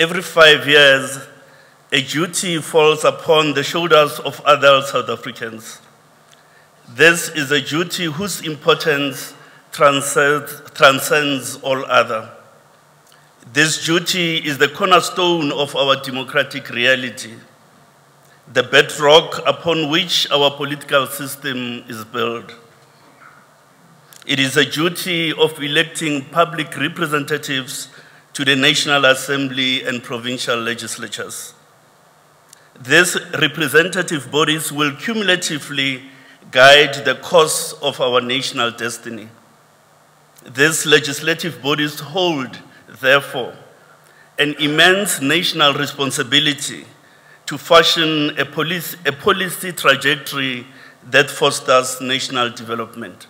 every five years, a duty falls upon the shoulders of adult South Africans. This is a duty whose importance transcends, transcends all other. This duty is the cornerstone of our democratic reality, the bedrock upon which our political system is built. It is a duty of electing public representatives to the National Assembly and provincial legislatures. These representative bodies will cumulatively guide the course of our national destiny. These legislative bodies hold, therefore, an immense national responsibility to fashion a policy, a policy trajectory that fosters national development.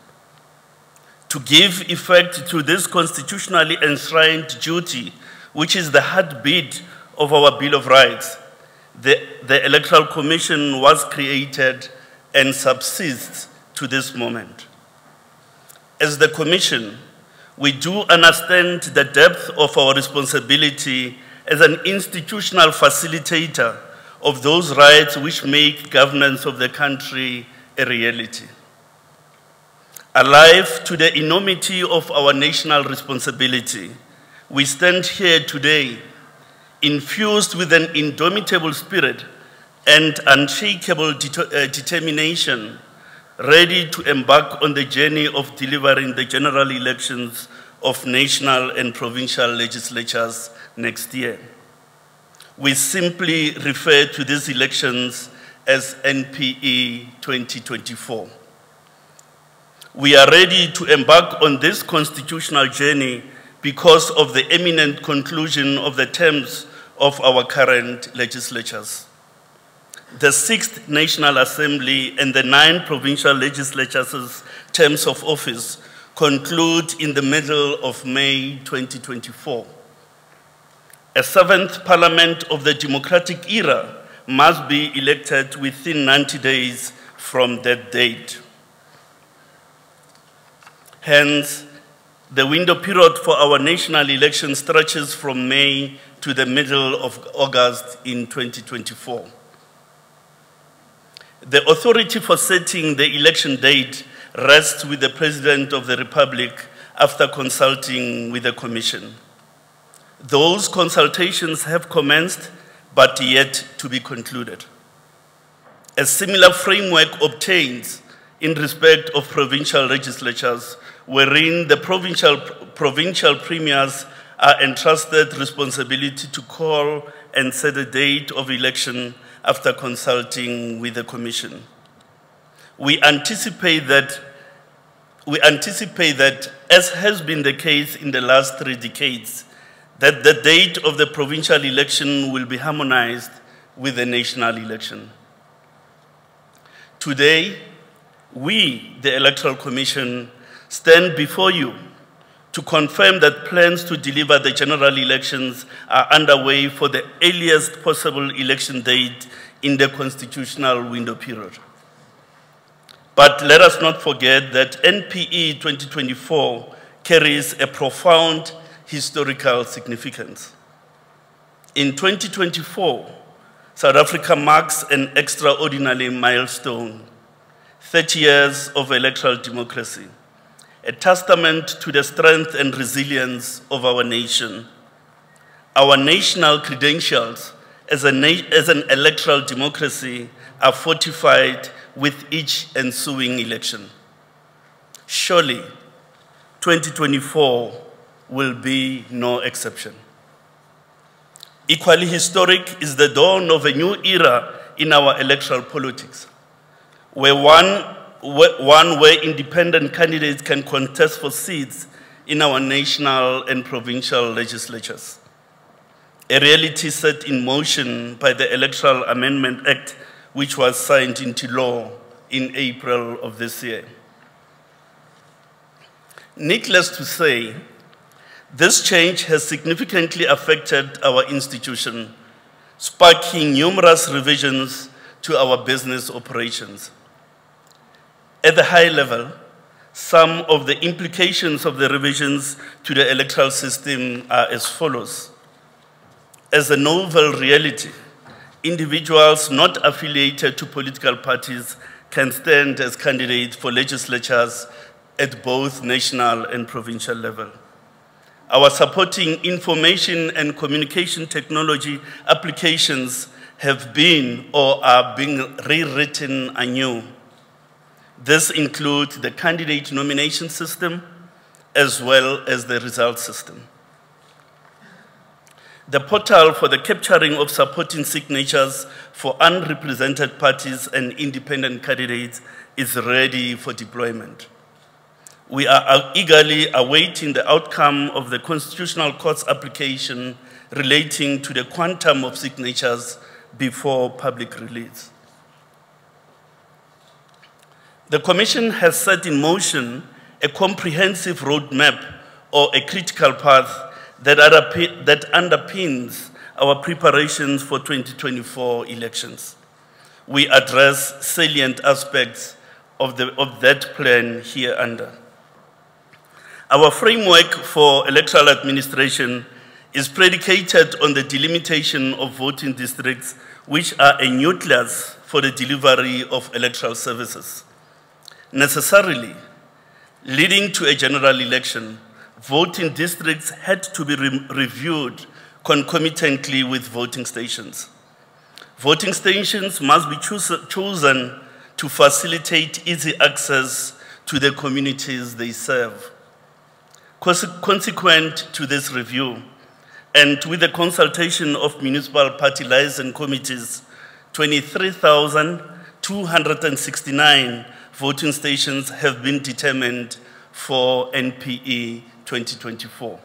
To give effect to this constitutionally enshrined duty, which is the heartbeat of our Bill of Rights, the, the Electoral Commission was created and subsists to this moment. As the Commission, we do understand the depth of our responsibility as an institutional facilitator of those rights which make governance of the country a reality. Alive to the enormity of our national responsibility, we stand here today infused with an indomitable spirit and unshakable uh, determination, ready to embark on the journey of delivering the general elections of national and provincial legislatures next year. We simply refer to these elections as NPE 2024. We are ready to embark on this constitutional journey because of the imminent conclusion of the terms of our current legislatures. The Sixth National Assembly and the nine provincial legislatures' terms of office conclude in the middle of May 2024. A seventh parliament of the democratic era must be elected within 90 days from that date. Hence, the window period for our national election stretches from May to the middle of August in 2024. The authority for setting the election date rests with the President of the Republic after consulting with the Commission. Those consultations have commenced, but yet to be concluded. A similar framework obtains in respect of provincial legislatures, wherein the provincial, provincial premiers are entrusted responsibility to call and set a date of election after consulting with the Commission. We anticipate that, we anticipate that, as has been the case in the last three decades, that the date of the provincial election will be harmonized with the national election. Today, we, the Electoral Commission, stand before you to confirm that plans to deliver the general elections are underway for the earliest possible election date in the constitutional window period. But let us not forget that NPE 2024 carries a profound historical significance. In 2024, South Africa marks an extraordinary milestone 30 years of electoral democracy a testament to the strength and resilience of our nation. Our national credentials as, as an electoral democracy are fortified with each ensuing election. Surely, 2024 will be no exception. Equally historic is the dawn of a new era in our electoral politics, where one one where independent candidates can contest for seats in our national and provincial legislatures. A reality set in motion by the Electoral Amendment Act, which was signed into law in April of this year. Needless to say, this change has significantly affected our institution, sparking numerous revisions to our business operations. At the high level, some of the implications of the revisions to the electoral system are as follows. As a novel reality, individuals not affiliated to political parties can stand as candidates for legislatures at both national and provincial level. Our supporting information and communication technology applications have been or are being rewritten anew. This includes the candidate nomination system as well as the result system. The portal for the capturing of supporting signatures for unrepresented parties and independent candidates is ready for deployment. We are uh, eagerly awaiting the outcome of the Constitutional Court's application relating to the quantum of signatures before public release. The Commission has set in motion a comprehensive roadmap or a critical path that, underpins our preparations for 2024 elections. We address salient aspects of, the, of that plan here under. Our framework for electoral administration is predicated on the delimitation of voting districts, which are a nucleus for the delivery of electoral services. Necessarily, leading to a general election, voting districts had to be re reviewed concomitantly with voting stations. Voting stations must be chosen to facilitate easy access to the communities they serve. Consequent to this review, and with the consultation of municipal party liaison committees, 23,269 voting stations have been determined for NPE 2024.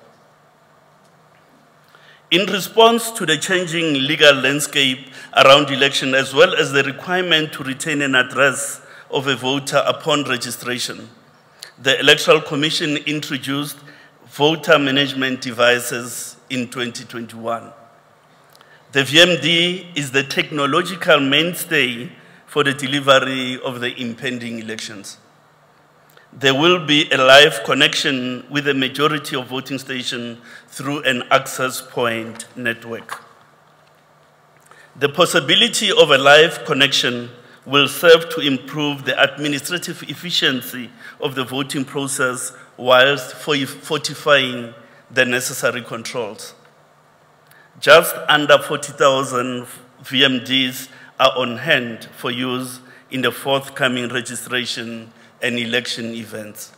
In response to the changing legal landscape around election, as well as the requirement to retain an address of a voter upon registration, the Electoral Commission introduced voter management devices in 2021. The VMD is the technological mainstay for the delivery of the impending elections. There will be a live connection with the majority of voting stations through an access point network. The possibility of a live connection will serve to improve the administrative efficiency of the voting process whilst fortifying the necessary controls. Just under 40,000 VMDs are on hand for use in the forthcoming registration and election events.